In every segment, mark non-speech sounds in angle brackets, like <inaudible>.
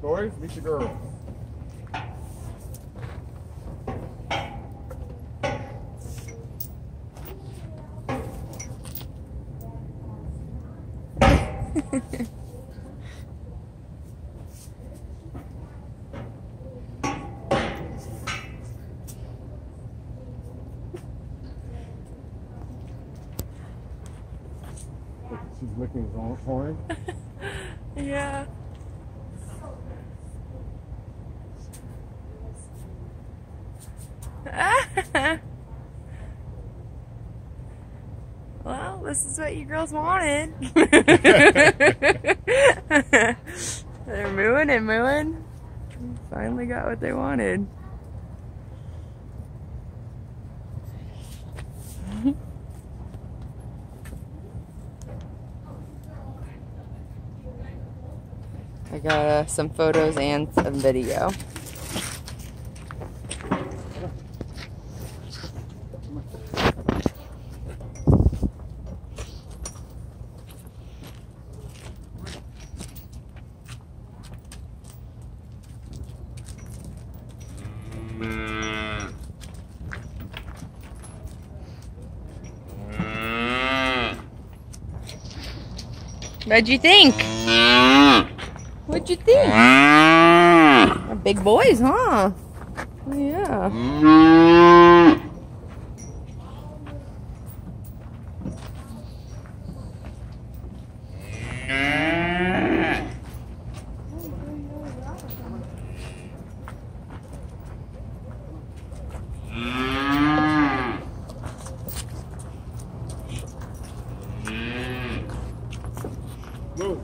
Boys, meet the girls. <laughs> She's licking his own horn. Yeah. <laughs> well, this is what you girls wanted. <laughs> They're mooing and mooing. Finally got what they wanted. I got uh, some photos and some video. What'd you think? What'd you think? Mm. They're big boys, huh? Yeah. Mm. Move.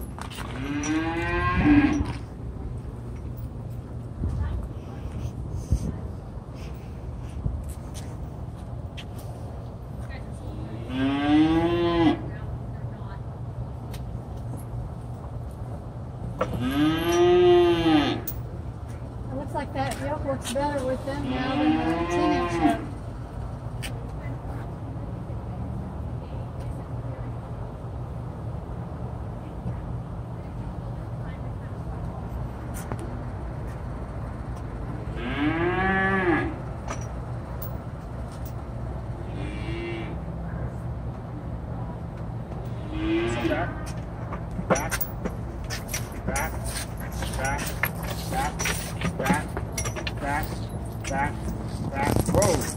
It looks like that yoke works better with them now than the ten inch back. Back. Back. Back. Back. Back. Road.